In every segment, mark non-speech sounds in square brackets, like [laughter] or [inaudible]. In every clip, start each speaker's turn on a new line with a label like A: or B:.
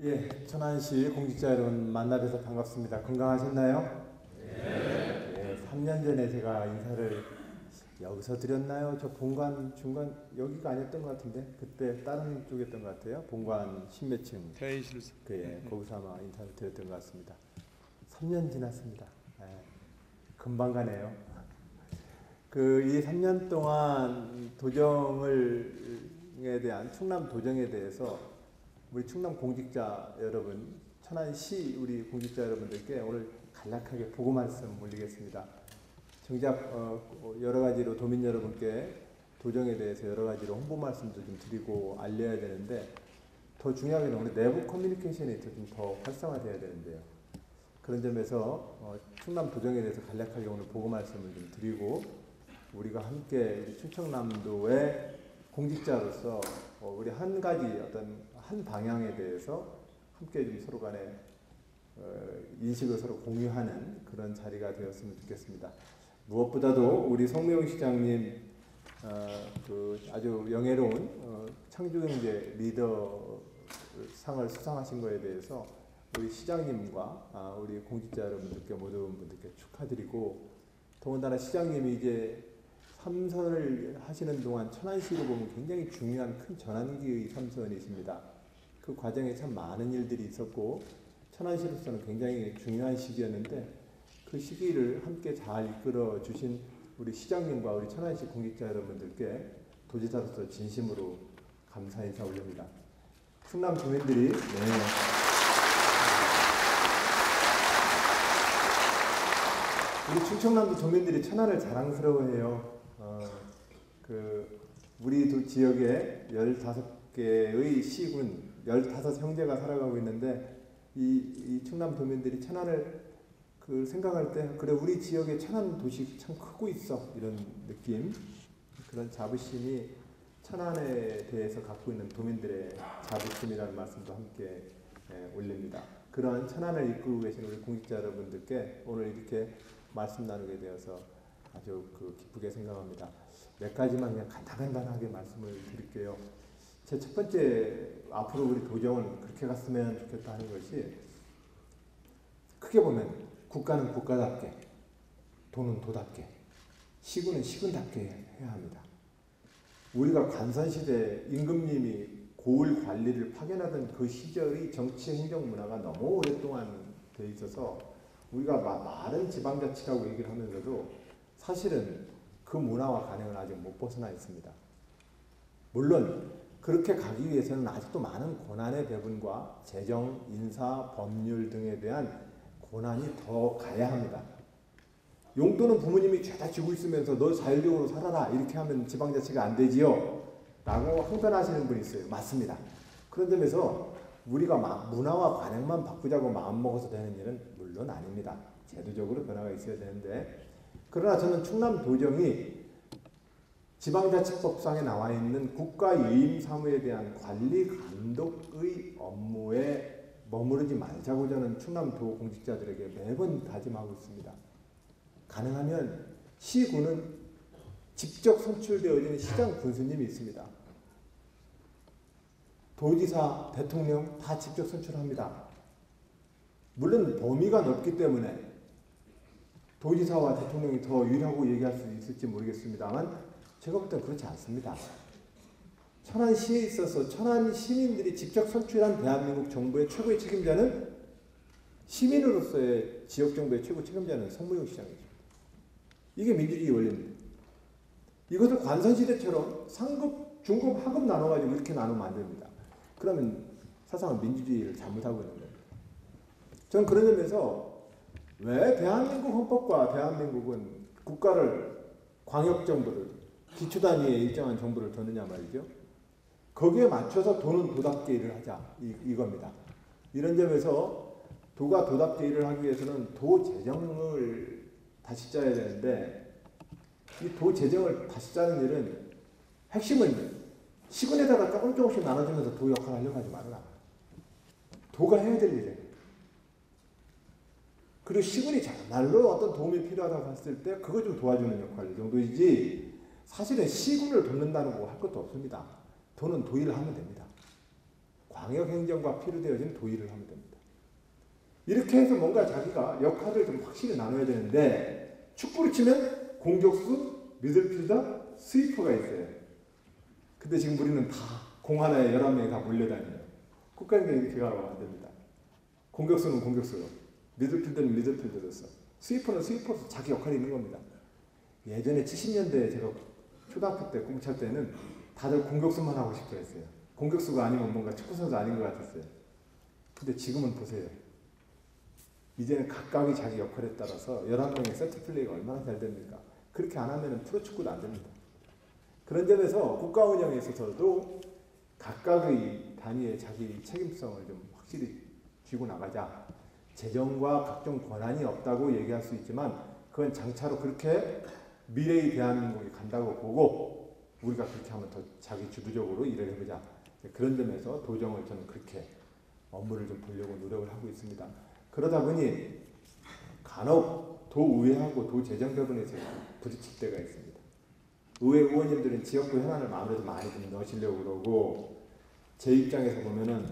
A: 예, 천안시 공직자 여러분 만나뵈서 반갑습니다. 건강하셨나요? 네. 예, 3년 전에 제가 인사를 여기서 드렸나요? 저 본관 중간 여기가 아니었던 것 같은데 그때 다른 쪽이었던 것 같아요. 본관 십몇층
B: 대실
A: 그 예, 거기서 아마 인사를 드렸던 것 같습니다. 3년 지났습니다. 예, 금방 가네요. 그 이 3년 동안 도정을에 대한 충남 도정에 대해서 우리 충남 공직자 여러분, 천안시 우리 공직자 여러분들께 오늘 간략하게 보고 말씀 올리겠습니다. 정작 어, 여러 가지로 도민 여러분께 도정에 대해서 여러 가지로 홍보 말씀도 좀 드리고 알려야 되는데 더 중요한 건 우리 내부 커뮤니케이션이 좀더 활성화돼야 되는데요. 그런 점에서 어, 충남 도정에 대해서 간략하게 오늘 보고 말씀을 좀 드리고 우리가 함께 충청남도의 공직자로서 어, 우리 한 가지 어떤 한 방향에 대해서 함께 좀 서로 간에 어, 인식을 서로 공유하는 그런 자리가 되었으면 좋겠습니다. 무엇보다도 우리 성명 시장님 어, 그 아주 영예로운 어, 창조경제 리더 상을 수상하신 거에 대해서 우리 시장님과 아, 우리 공직자 여러분들께 모든 분들께 축하드리고 더군다나 시장님이 이제 삼선을 하시는 동안 천안시로 보면 굉장히 중요한 큰 전환기의 삼선이십니다. 그 과정에 참 많은 일들이 있었고 천안시로서는 굉장히 중요한 시기였는데 그 시기를 함께 잘 이끌어 주신 우리 시장님과 우리 천안시 공직자 여러분들께 도지사로서 진심으로 감사 인사 올립니다. 충남 주민들이 네. 우리 충청남도 도민들이 천안을 자랑스러워해요. 어, 그 우리 도 지역에 15개의 시군, 15형제가 살아가고 있는데 이, 이 충남 도민들이 천안을 그 생각할 때 그래 우리 지역에 천안 도시 참 크고 있어 이런 느낌 그런 자부심이 천안에 대해서 갖고 있는 도민들의 자부심이라는 말씀도 함께 예, 올립니다. 그런 천안을 이끌고 계신 우리 공직자 여러분들께 오늘 이렇게 말씀 나누게 되어서 아주 그 기쁘게 생각합니다. 몇 가지만 그냥 간단간단하게 말씀을 드릴게요. 제 첫 번째 앞으로 우리 도정은 그렇게 갔으면 좋겠다 하는 것이 크게 보면 국가는 국가답게 도는 도답게 시군은 시군답게 해야 합니다. 우리가 관선시대 임금님이 고을 관리를 파견하던 그 시절의 정치 행정 문화가 너무 오랫동안 돼 있어서 우리가 많은 지방자치라고 얘기를 하면서도 사실은 그 문화와 관행은 아직 못 벗어나 있습니다. 물론 그렇게 가기 위해서는 아직도 많은 고난의 배분과 재정, 인사, 법률 등에 대한 고난이 더 가야 합니다. 용돈은 부모님이 죄다 주고 있으면서 너 자율적으로 살아라 이렇게 하면 지방자치가 안 되지요 라고 항변하시는 분이 있어요. 맞습니다. 그런 점에서 우리가 문화와 관행만 바꾸자고 마음먹어서 되는 일은 물론 아닙니다. 제도적으로 변화가 있어야 되는데 그러나 저는 충남 도정이 지방자치법상에 나와 있는 국가유임 사무에 대한 관리 감독의 업무에 머무르지 말자고 저는 충남도 공직자들에게 매번 다짐하고 있습니다. 가능하면 시군은 직접 선출되어지는 시장 군수님이 있습니다. 도지사, 대통령 다 직접 선출합니다. 물론 범위가 넓기 때문에 도지사와 대통령이 더 유리하고 얘기할 수 있을지 모르겠습니다만 제가 볼땐 그렇지 않습니다. 천안 시에 있어서 천안 시민들이 직접 선출한 대한민국 정부의 최고의 책임자는 시민으로서의 지역 정부의 최고 책임자는 성무용 시장이죠. 이게 민주주의 원리입니다. 이것을 관선시대처럼 상급, 중급, 하급 나눠가지고 이렇게 나누면 안 됩니다. 그러면 사상은 민주주의를 잘못하고 있는 거예요. 저는 그런 점에서 왜 대한민국 헌법과 대한민국은 국가를 광역정부를 기초 단위의 일정한 정부를 두느냐 말이죠. 거기에 맞춰서 도는 일을 하자 이, 이겁니다. 이런 점에서 도가 일을 하기 위해서는 도 재정을 다시 짜야 되는데 이 도 재정을 다시 짜는 일은 핵심은 시군에다가 조금 조금씩 나눠주면서 도 역할을 하려고 하지 말아라. 도가 해야 될 일이에요. 그리고 시군이 정말로 어떤 도움이 필요하다고 했을 때 그거 좀 도와주는 역할 정도이지 사실은 시군을 돕는다는 거 할 것도 없습니다. 돈은 도의를 하면 됩니다. 광역 행정과 필요되어진 도의를 하면 됩니다. 이렇게 해서 뭔가 자기가 역할을 좀 확실히 나눠야 되는데 축구를 치면 공격수, 미들필더, 스위퍼가 있어요. 근데 지금 우리는 다 공 하나에 11명이 다 몰려다녀요. 국가행정 이렇게 가면 안 됩니다. 공격수는 공격수로, 미들필더는 미들필더로서, 스위퍼는 스위퍼로서 자기 역할이 있는 겁니다. 예전에 70년대에 제가 초등학교 때 꿈찰 때는 다들 공격수만 하고 싶어 했어요. 공격수가 아니면 뭔가 축구선수 아닌 것 같았어요. 근데 지금은 보세요. 이제는 각각이 자기 역할에 따라서 11명의 세트 플레이가 얼마나 잘 됩니까? 그렇게 안 하면 프로축구도 안 됩니다. 그런 점에서 국가 운영에 있어서도 각각의 단위의 자기 책임성을 좀 확실히 쥐고 나가자. 재정과 각종 권한이 없다고 얘기할 수 있지만 그건 장차로 그렇게 미래의 대한민국이 간다고 보고 우리가 그렇게 하면 더 자기 주도적으로 일을 해보자. 그런 점에서 도정을 저는 그렇게 업무를 좀 보려고 노력을 하고 있습니다. 그러다 보니 간혹 도의회하고 도재정부분에서 부딪힐 때가 있습니다. 의회 의원님들은 지역구 현안을 아무래도 많이 좀 넣으시려고 그러고 제 입장에서 보면은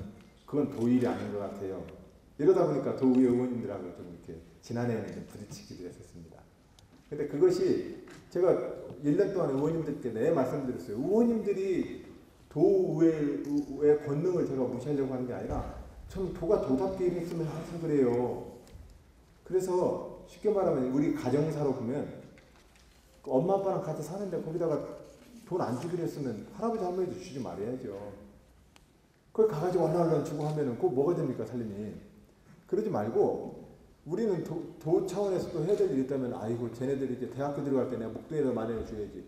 A: 그건 도일이 아닌 것 같아요. 이러다 보니까 도의회 의원님들하고 좀 이렇게 지난해에는 좀 부딪히기도 했었습니다. 근데 그것이 제가 1년 동안 의원님들께 내 말씀드렸어요. 의원님들이 도의회의 권능을 제가 무시하려고 하는 게 아니라 전 도가 도답게 일했으면 항상 그래요. 그래서 쉽게 말하면 우리 가정사로 보면 엄마 아빠랑 같이 사는데 거기다가 돈 안 주기로 했으면 할아버지 할머니도 주지 말아야죠. 그걸 가가지고 얼라얼라 주고 하면은 그거 뭐가 됩니까 살림이. 그러지 말고 우리는 도, 도 차원에서도 해야 될 일이 있다면 아이고 쟤네들이 이제 대학교 들어갈 때 내가 목돈이라도 마련해 줘야지.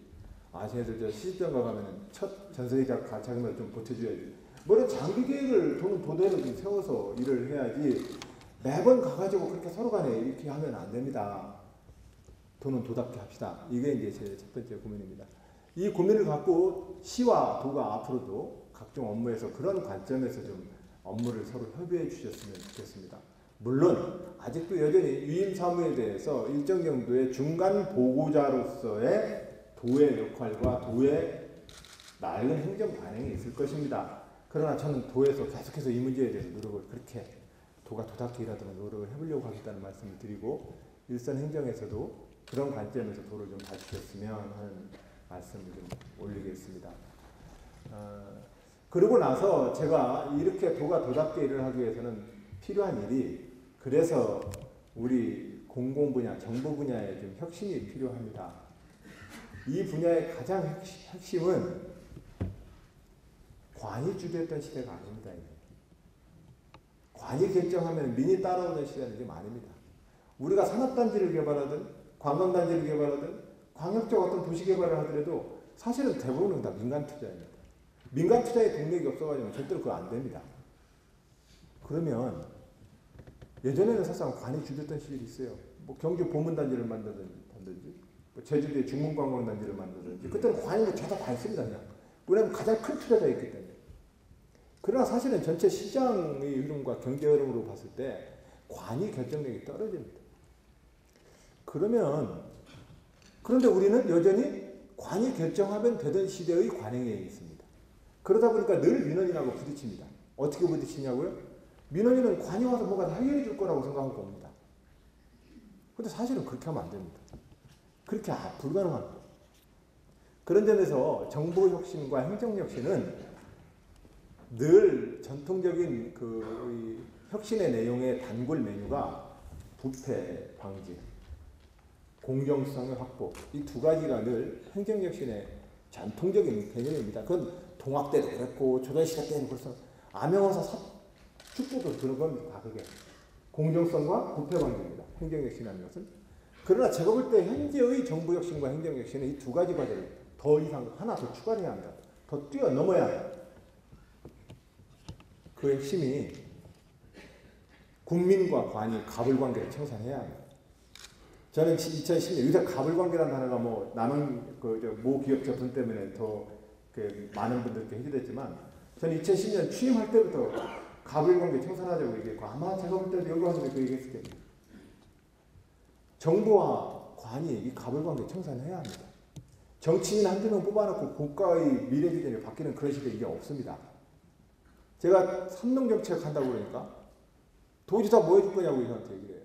A: 아 쟤네들 저 시집장가 가면은 첫 전세이자 자금을 좀 보태줘야지. 뭐는 장기 계획을 돈은 도대로 좀 세워서 일을 해야지 매번 가가지고 그렇게 서로 간에 이렇게 하면 안 됩니다. 돈은 도답게 합시다. 이게 이제 제 첫 번째 고민입니다. 이 고민을 갖고 시와 도가 앞으로도 각종 업무에서 그런 관점에서 좀 업무를 서로 협의해 주셨으면 좋겠습니다. 물론 아직도 여전히 위임 사무에 대해서 일정 정도의 중간 보고자로서의 도의 역할과 도의 낡은 행정 반영이 있을 것입니다. 그러나 저는 도에서 계속해서 이 문제에 대해서 노력을 그렇게 도가 일하도록 노력을 해보려고 하겠다는 말씀을 드리고 일선 행정에서도 그런 관점에서 도를 좀 봐주셨으면 하는 말씀을 좀 올리겠습니다. 어, 그러고 나서 제가 이렇게 도가 도답게 일을 하기 위해서는 필요한 일이 그래서 우리 공공 분야, 정보 분야에 좀 혁신이 필요합니다. 이 분야의 가장 핵심은 관이 주도했던 시대가 아닙니다. 관이 결정하면 민이 따라오는 시대는 지금 아닙니다. 우리가 산업단지를 개발하든 관광단지를 개발하든 광역적 어떤 도시 개발을 하더라도 사실은 대부분은 다 민간 투자입니다. 민간 투자의 동력이 없어가지고 절대로 그거 안 됩니다. 그러면 예전에는 사실상 관이 주도했던 시절이 있어요. 뭐 경주 보문단지를 만들든지, 뭐 제주도에 중문관광단지를 만들든지, 그때는 뭐 죄다 다 있습니다. 그냥. 왜냐하면 가장 큰 투자자였기 때문에. 그러나 사실은 전체 시장의 흐름과 경제 흐름으로 봤을 때 관이 결정력이 떨어집니다. 그러면 그런데 우리는 여전히 관이 결정하면 되던 시대의 관행에 있습니다. 그러다 보니까 늘 민원인하고 부딪힙니다. 어떻게 부딪히냐고요? 민원인은 관이 와서 뭐가 다 해결해 줄 거라고 생각하고 옵니다. 근데 사실은 그렇게 하면 안 됩니다. 그렇게 아, 불가능한 거예요. 그런 점에서 정보 혁신과 행정 혁신은 늘 전통적인 그 혁신의 내용의 단골 메뉴가 부패 방지, 공정성의 확보 이 두 가지가 늘 행정 혁신의 전통적인 개념입니다. 그건 동학 때도 그랬고 조선시대 때는 벌써 암영어사 축구도 그런 겁니다. 그게 공정성과 부패 방지입니다. 행정 혁신이라는 것은 그러나 제가 볼 때 현재의 정부 혁신과 행정 혁신은 이 두 가지 과제를 더 이상 하나 더 추가해야 합니다. 더 뛰어넘어야. 그 핵심이 국민과 관이 가불관계를 청산해야 합니다. 저는 2010년 여기서 가불관계라는 단어가 뭐 남은 그모 기업 제품 때문에 더그 많은 분들께 해주됐지만 저는 2010년 취임할 때부터 가불관계 청산하자고 얘기했고 아마 제가 볼 때도 여기 와서 그 얘기했을 겁니다. 정부와 관이 이 가불관계 청산해야 합니다. 정치인 한두 명 뽑아놓고 국가의 미래 비전이 바뀌는 그런 시대 이게 없습니다. 제가 삼농 정책 한다고 그러니까 도지사 뭐 해줄 거냐고 저한테 얘기를 해요.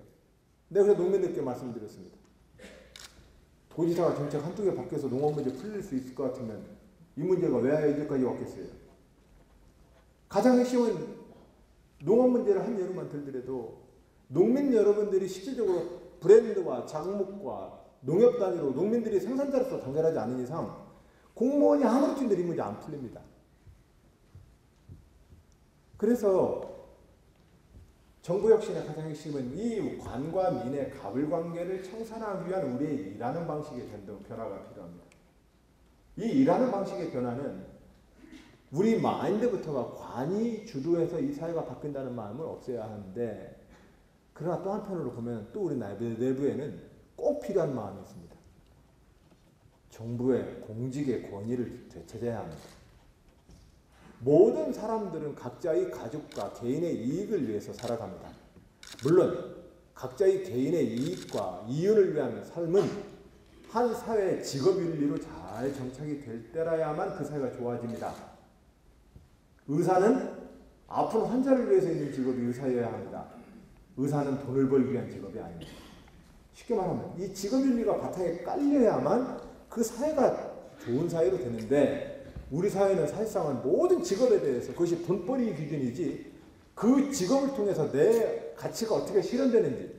A: 내가 그래서 농민들께 말씀드렸습니다. 도지사가 정책 한두 개 바뀌어서 농업 문제 풀릴 수 있을 것 같으면 이 문제가 왜 이제까지 왔겠어요? 가장 핵심은 농업 문제를 한 예로만 들더라도 농민 여러분들이 실질적으로 브랜드와 작목과 농협 단위로 농민들이 생산자로서 단결하지 않는 이상 공무원이 이 문제 안 풀립니다. 그래서 정부 혁신의 가장 핵심은 이 관과 민의 갑을 관계를 청산하기 위한 우리의 일하는 방식의 변화가 필요합니다. 이 일하는 방식의 변화는 우리 마인드부터가 관이 주도해서 이 사회가 바뀐다는 마음을 없애야 하는데 그러나 또 한편으로 보면 또 우리 내부에는 꼭 필요한 마음이 있습니다. 정부의 공직의 권위를 되찾아야 합니다. 모든 사람들은 각자의 가족과 개인의 이익을 위해서 살아갑니다. 물론 각자의 개인의 이익과 이윤을 위한 삶은 한 사회의 직업 윤리로 잘 정착이 될 때라야만 그 사회가 좋아집니다. 의사는 아픈 환자를 위해서 있는 직업이 의사여야 합니다. 의사는 돈을 벌기 위한 직업이 아닙니다. 쉽게 말하면 이 직업 윤리가 바탕에 깔려야만 그 사회가 좋은 사회로 되는데 우리 사회는 사실상은 모든 직업에 대해서 그것이 돈벌이 기준이지 그 직업을 통해서 내 가치가 어떻게 실현되는지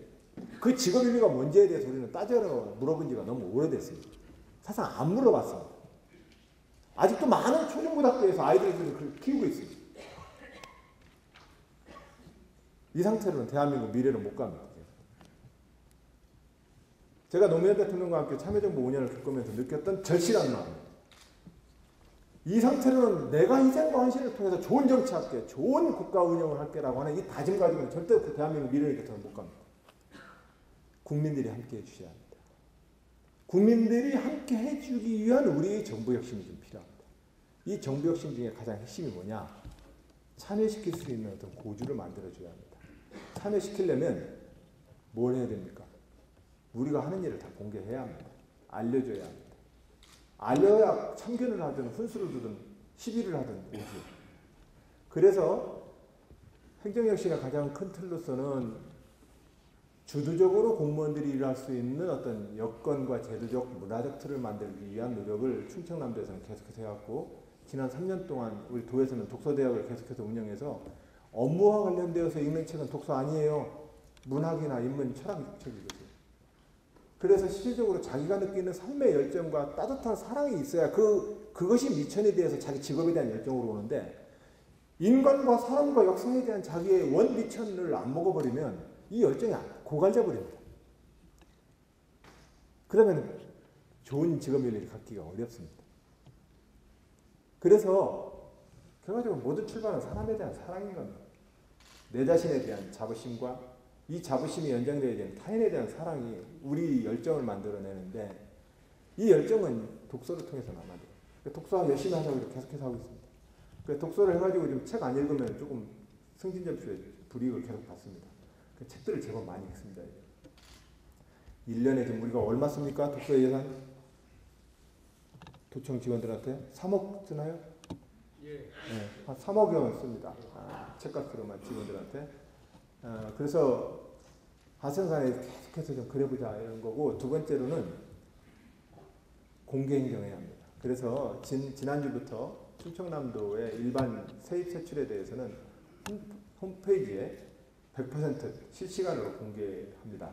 A: 그 직업 의미가 뭔지에 대해서 우리는 따져러 물어본 지가 너무 오래됐습니다. 사실 안 물어봤습니다. 아직도 많은 초중고등학교에서 아이들을 키우고 있습니다. 이 상태로는 대한민국 미래를 못 갑니다. 제가 노무현 대통령과 함께 참여정부 5년을 겪으면서 느꼈던 절실한 마음. 이 상태로는 내가 희생과 헌신을 통해서 좋은 정치할게, 좋은 국가 운영을 할게라고 하는 이 다짐 가지고는 절대 그 대한민국 미래를 곁에는 못 갑니다. 국민들이 함께 해주셔야 합니다. 국민들이 함께 해주기 위한 우리의 정부 혁신이 좀 필요합니다. 이 정부 혁신 중에 가장 핵심이 뭐냐? 참여시킬 수 있는 어떤 고주를 만들어줘야 합니다. 참여시키려면 뭘 해야 됩니까? 우리가 하는 일을 다 공개해야 합니다. 알려줘야 합니다. 알려야 참견을 하든 훈수를 두든 시비를 하든 오죠. 그래서 행정혁신의 가장 큰 틀로서는 주도적으로 공무원들이 일할 수 있는 어떤 여건과 제도적 문화적 틀을 만들기 위한 노력을 충청남도에서는 계속해서 해왔고 지난 3년 동안 우리 도에서는 독서대학을 계속해서 운영해서 업무와 관련되어서 읽는 책은 독서 아니에요. 문학이나 인문, 철학 책이거든요. 그래서 실질적으로 자기가 느끼는 삶의 열정과 따뜻한 사랑이 있어야 그, 그것이 미천에 대해서 자기 직업에 대한 열정으로 오는데 인간과 사람과 역사에 대한 자기의 원 미천을 안 먹어버리면 이 열정이 고갈져 버립니다. 그러면 좋은 직업 윤리를 갖기가 어렵습니다. 그래서 결과적으로 모든 출발은 사람에 대한 사랑인 겁니다. 내 자신에 대한 자부심과 이 자부심이 연장되어야 되는 타인에 대한 사랑이 우리 열정을 만들어내는데 이 열정은 독서를 통해서 남아요. 그러니까 독서 열심히 하자고 계속해서 하고 있습니다. 그러니까 독서를 해가지고 좀책안 읽으면 조금 승진 점수에 불이익을 계속 받습니다. 그 책들을 제법 많이 읽습니다. 1년에 지금 우리가 얼마 씁니까? 독서 예산? 도청 직원들한테 3억 쓰나요? 예. 네, 한 3억여 원 씁니다. 아, 책값으로만 직원들한테. 어, 그래서 하생산에 계속해서 좀 그려보자 이런 거고 두 번째로는 공개 행정해야 합니다. 그래서 진, 지난주부터 충청남도의 일반 세입 세출에 대해서는 홈, 페이지에 100% 실시간으로 공개합니다.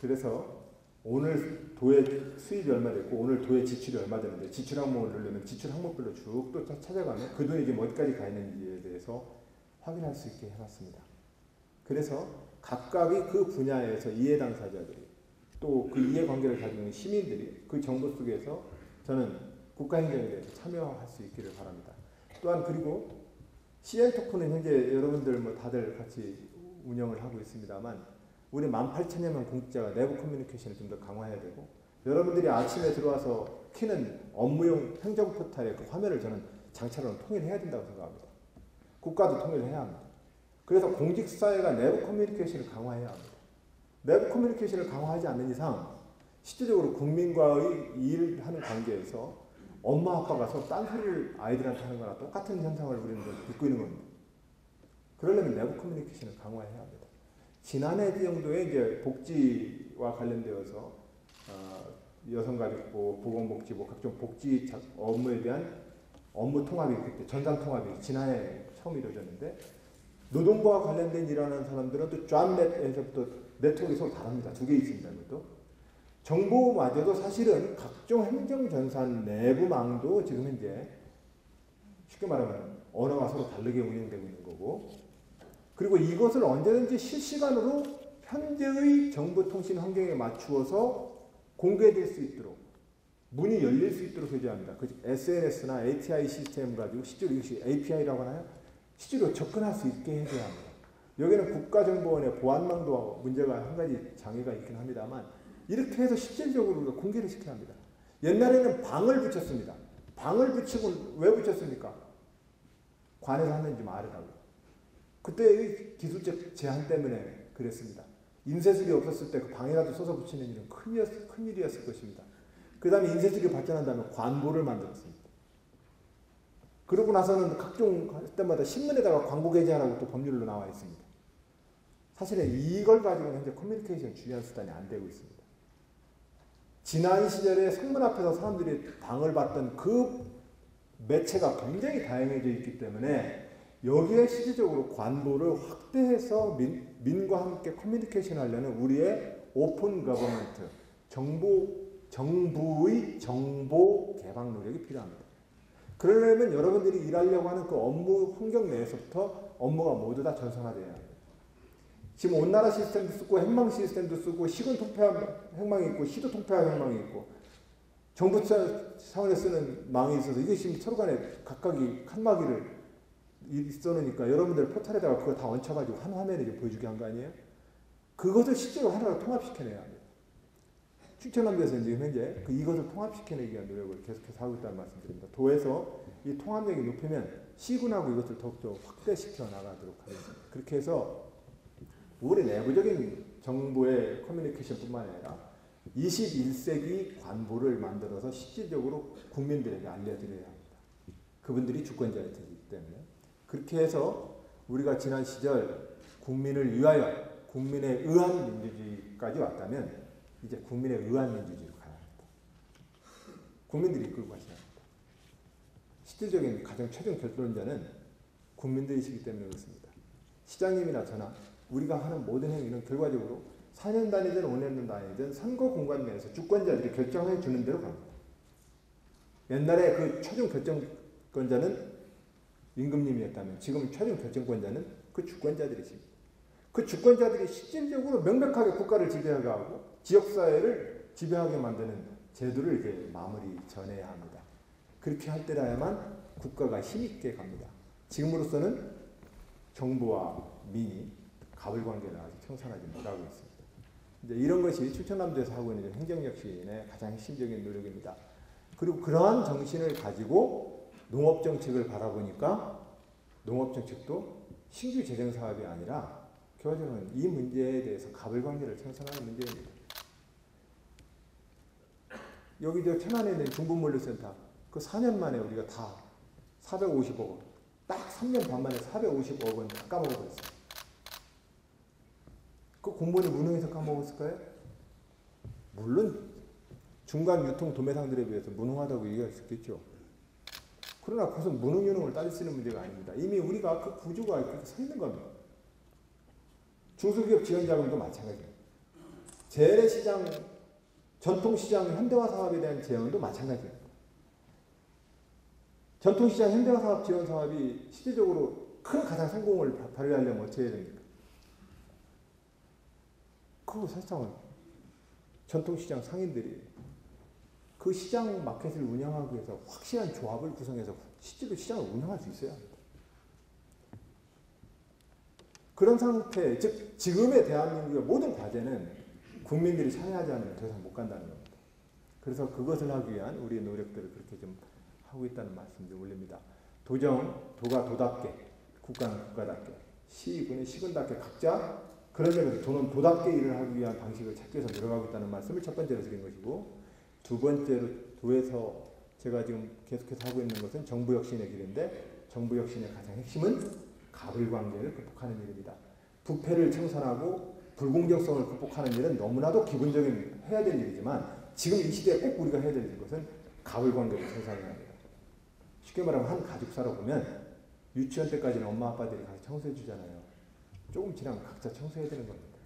A: 그래서 오늘 도의 수입이 얼마 됐고 오늘 도의 지출이 얼마 되는데 지출 항목을 누르면 지출 항목별로 쭉 또 찾아가면 그 돈이 지금 어디까지 가 있는지에 대해서 확인할 수 있게 해놨습니다. 그래서 각각의 그 분야에서 이해 당사자들이 또 그 이해관계를 가지고 있는 시민들이 그 정보 속에서 저는 국가행정에 대해서 참여할 수 있기를 바랍니다. 또한 그리고 CI 토큰은 현재 여러분들 뭐 다들 같이 운영을 하고 있습니다만 우리 18,000여 명 공직자가 내부 커뮤니케이션을 좀 더 강화해야 되고 여러분들이 아침에 들어와서 키는 업무용 행정 포탈의 그 화면을 저는 장차로 통일해야 된다고 생각합니다. 국가도 통일해야 합니다. 그래서 공직사회가 내부 커뮤니케이션을 강화해야 합니다. 내부 커뮤니케이션을 강화하지 않는 이상 실질적으로 국민과의 일하는 관계에서 엄마 아빠가 서로 딴소리를 아이들한테 하는 거나 똑같은 현상을 우리는 듣고 있는 겁니다. 그러려면 내부 커뮤니케이션을 강화해야 합니다. 지난해 정도에 이제 복지와 관련되어서 어, 여성가족부, 보건복지부 각종 복지 자- 업무에 대한 업무 통합이 그때 전산 통합이 지난해 처음 이루어졌는데 노동부와 관련된 일하는 사람들은 또 쫙넷에서부터 네트워크가 서로 다릅니다. 두 개 있습니다. 그것도. 정보마저도 사실은 각종 행정전산 내부망도 지금 현재 쉽게 말하면 언어가 서로 다르게 운영되고 있는 거고 그리고 이것을 언제든지 실시간으로 현재의 정보통신 환경에 맞추어서 공개될 수 있도록 문이 열릴 수 있도록 해줘야 합니다. 그 SNS나 API 시스템 가지고 실제로 API라고 하나요? 실제로 접근할 수 있게 해줘야 합니다. 여기는 국가정보원의 보안망도 문제가 한 가지 장애가 있긴 합니다만 이렇게 해서 실질적으로 우리가 공개를 시켜야 합니다. 옛날에는 방을 붙였습니다. 방을 붙이고 왜 붙였습니까? 관에서 하는지 말으라고. 그때의 기술적 제한 때문에 그랬습니다. 인쇄술이 없었을 때 그 방이라도 써서 붙이는 일은 큰일이었, 큰일이었을 것입니다. 그 다음에 인쇄술이 발전한 다음에 관보를 만들었습니다. 그러고 나서는 각종 할 때마다 신문에다가 광고 게재하라고 또 법률로 나와 있습니다. 사실은 이걸 가지고는 현재 커뮤니케이션 중요한 수단이 안 되고 있습니다. 지난 시절에 성문 앞에서 사람들이 방을 받던 그 매체가 굉장히 다양해져 있기 때문에 여기에 실질적으로 관보를 확대해서 민, 민과 함께 커뮤니케이션 하려는 우리의 open government, 정보, 정부의 정보 개방 노력이 필요합니다. 그러려면 여러분들이 일하려고 하는 그 업무 환경 내에서부터 업무가 모두 다 전산화돼야 합니다. 지금 온나라 시스템도 쓰고 행망 시스템도 쓰고 시군 통폐합 행망이 있고 시도 통폐합 행망이 있고 정부 차원에 쓰는 망이 있어서 이게 지금 서로 간에 각각이 칸막이를 있어 놓으니까 여러분들 포털에다가 그거 다 얹혀가지고 한 화면에 이제 보여주게 한 거 아니에요? 그것을 실제로 하나로 통합시켜내야 합니다. 추천남도에서 지금 현재 그 이것을 통합시켜내기 위한 노력을 계속해서 하고 있다는 말씀드립니다. 도에서 이 통합력이 높으면 시군하고 이것을 더욱더 확대시켜 나가도록 하겠습니다. 그렇게 해서 우리 내부적인 정보의 커뮤니케이션뿐만 아니라 21세기 관보를 만들어서 실질적으로 국민들에게 알려드려야 합니다. 그분들이 주권자이기 때문에 그렇게 해서 우리가 지난 시절 국민을 위하여 국민에 의한 민주주의까지 왔다면 이제 국민에 의한 민주주의로 가야 합니다. 국민들이 이끌고 가셔야 합니다. 실질적인 가장 최종 결론자는 국민들이시기 때문에 그렇습니다. 시장님이나 저나 우리가 하는 모든 행위는 결과적으로 4년 단위든 5년 단위든 선거 공간 내에서 주권자들이 결정해 주는 대로 갑니다. 옛날에 그 최종 결정권자는 임금님이었다면 지금 최종 결정권자는 그 주권자들이십니다. 그 주권자들이 실질적으로 명백하게 국가를 지배하고 지역사회를 지배하게 만드는 제도를 이렇게 마무리 전해야 합니다. 그렇게 할 때라야만 국가가 힘있게 갑니다. 지금으로서는 정부와 민이 갑을 관계를 아직 형성하지 못하고 있습니다. 이제 이런 것이 추천남도에서 하고 있는 행정혁신의 가장 핵심적인 노력입니다. 그리고 그러한 정신을 가지고 농업 정책을 바라보니까 농업 정책도 신규 재정 사업이 아니라 결과적으로는 이 문제에 대해서 갑을 관계를 형성하는 문제입니다. 여기 저 천안에 있는 중부물류센터 그 4년 만에 우리가 다 450억 원, 딱 3년 반 만에 450억 원다 까먹어버렸어요. 그 공무원이 무능해서 까먹었을까요? 물론 중간 유통 도매상들에 비해서 무능하다고 얘기할 수 있겠죠. 그러나 그것은 무능 유능을 따질 수 있는 문제가 아닙니다. 이미 우리가 그 구조가 그렇게 서 있는 겁니다. 중소기업 지원자금도 마찬가지입니다. 재래시장, 전통시장 현대화 사업에 대한 제언도 마찬가지입니다. 전통시장 현대화 사업 지원 사업이 실질적으로 큰 가장 성공을 발휘하려면 어떻게 해야 됩니까? 그 사실상은 전통시장 상인들이 그 시장 마켓을 운영하기 위해서 확실한 조합을 구성해서 실제로 시장을 운영할 수 있어야 합니다. 그런 상태, 즉 지금의 대한민국의 모든 과제는 국민들이 참여하지 않으면 더 이상 못 간다는 겁니다. 그래서 그것을 하기 위한 우리의 노력들을 그렇게 좀 하고 있다는 말씀 좀 올립니다. 도정, 도가 도답게, 국가는 국가답게, 시군은 시군답게 각자 그런 점에서 도는 도답게 일을 하기 위한 방식을 찾기 위해서 노력하고 있다는 말씀을 첫 번째로 드린 것이고 두 번째로 도에서 제가 지금 계속해서 하고 있는 것은 정부 혁신의 길인데 정부 혁신의 가장 핵심은 가불 관계를 극복하는 일입니다. 부패를 청산하고 불공정성을 극복하는 일은 너무나도 기본적인 해야 될 일이지만 지금 이 시대에 꼭 우리가 해야 될 것은 가불 관계를 청산해야 합니다. 쉽게 말하면 한 가족사로 보면 유치원 때까지는 엄마 아빠들이 가서 청소해 주잖아요. 조금 지나면 각자 청소해야 되는 겁니다.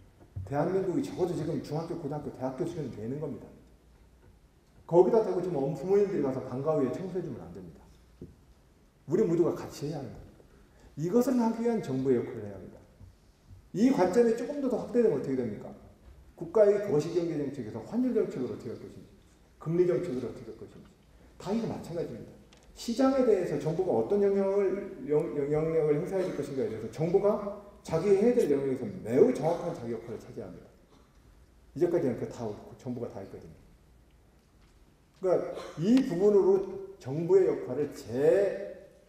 A: 대한민국이 적어도 지금 중학교, 고등학교, 대학교 수준이 되는 겁니다. 거기다 대고 지금 부모님들이 가서 방과 후에 청소해주면 안 됩니다. 우리 모두가 같이 해야 합니다. 이것을 하기 위한 정부의 역할을 해야 합니다. 이 관점이 조금 더 확대되면 어떻게 됩니까? 국가의 거시경제 정책에서 환율 정책을 어떻게 할 것인지, 금리 정책을 어떻게 할 것인지, 다 이거 마찬가지입니다. 시장에 대해서 정부가 어떤 영향을, 영, 영향력을 행사해야 될 것인가에 대해서 정부가 자기 해야 될 영역에서 매우 정확한 자기 역할을 차지합니다. 이제까지는 그다 정부가 다 했거든요. 그러니까 이 부분으로 정부의 역할을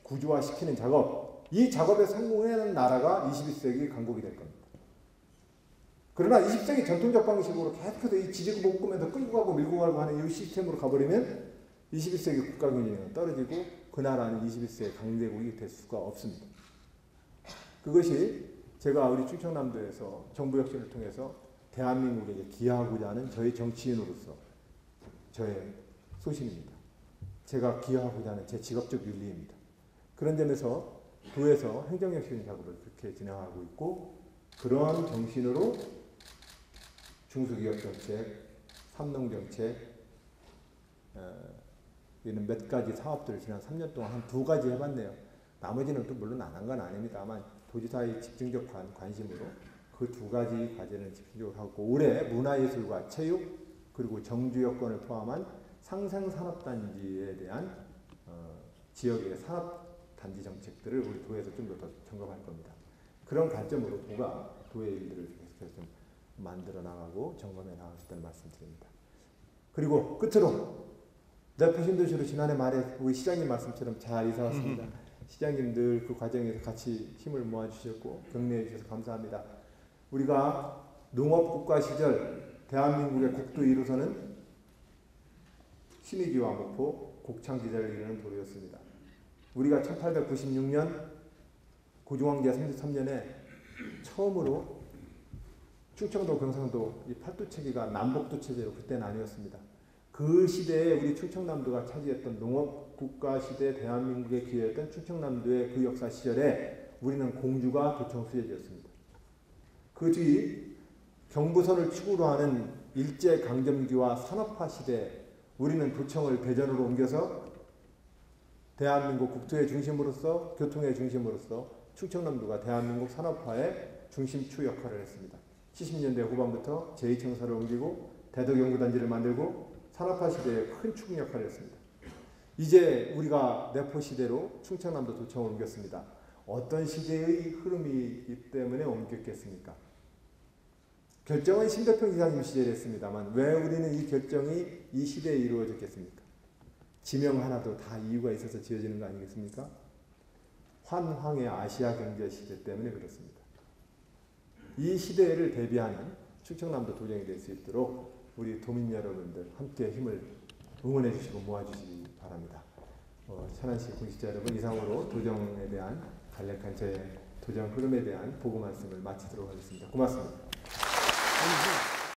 A: 재구조화시키는 작업, 이 작업에 성공하는 나라가 21세기 강국이 될 겁니다. 그러나 20세기 전통적 방식으로 계속해서 이 지지고 볶으면서 끌고 가고 밀고 가고 하는 이 시스템으로 가버리면 21세기 국가 균형은 떨어지고 그 나라는 21세기 강대국이 될 수가 없습니다. 그것이 제가 우리 충청남도에서 정부 혁신을 통해서 대한민국에 기여하고자 하는 저희 정치인으로서 저의 소신입니다. 제가 기여하고자 하는 제 직업적 윤리입니다. 그런 점에서 도에서 행정혁신 작업을 그렇게 진행하고 있고 그러한 정신으로 중소기업 정책, 삼농 정책, 어, 이는 몇 가지 사업들을 지난 3년 동안 한 두 가지 해봤네요. 나머지는 또 물론 안 한 건 아닙니다만 도지사의 집중적 관심으로 그 두 가지 과제를 집중적으로 하고 올해 문화예술과 체육 그리고 정주 여건을 포함한 상생산업단지에 대한 어, 지역의 산업단지 정책들을 우리 도에서 좀 더 점검할 겁니다. 그런 관점으로 도가 도의 일들을 계속해서 좀 만들어 나가고 점검해 나가겠다는 말씀드립니다. 그리고 끝으로 대표 신도시로 지난해 말에 우리 시장님 말씀처럼 잘 이사 왔습니다. [laughs] 시장님들 그 과정에서 같이 힘을 모아주셨고 격려해 주셔서 감사합니다. 우리가 농업국가 시절 대한민국의 국도 1호선은 신의지와 목포, 곡창지대를 이루는 도로였습니다. 우리가 1896년 고종황제 33년에 처음으로 충청도, 경상도 이 팔도 체계가 남북도 체제로 그때 나뉘었습니다. 그 시대에 우리 충청남도가 차지했던 농업 국가 시대 대한민국에 기여했던 충청남도의 그 역사 시절에 우리는 공주가 도청 수혜지였습니다. 그 뒤 경부선을 축으로 하는 일제 강점기와 산업화 시대 우리는 도청을 대전으로 옮겨서 대한민국 국토의 중심으로서 교통의 중심으로서 충청남도가 대한민국 산업화의 중심추 역할을 했습니다. 70년대 후반부터 제2청사를 옮기고 대덕연구단지를 만들고 산업화 시대에 큰축 역할을 했습니다. 이제 우리가 내포 시대로 충청남도 도청을 옮겼습니다. 어떤 시대의 흐름이기 때문에 옮겼겠습니까? 결정은 신대평 이사님 시절에 했습니다만 왜 우리는 이 결정이 이 시대에 이루어졌겠습니까? 지명 하나도 다 이유가 있어서 지어지는 거 아니겠습니까? 환황의 아시아 경제 시대 때문에 그렇습니다. 이 시대를 대비하는 충청남도 도정이 될 수 있도록 우리 도민 여러분들 함께 힘을 응원해 주시고 모아주시기 바랍니다. 어, 천안시 공직자 여러분 이상으로 도정에 대한 간략한 저의 도정 흐름에 대한 보고 말씀을 마치도록 하겠습니다. 고맙습니다.
B: Amen.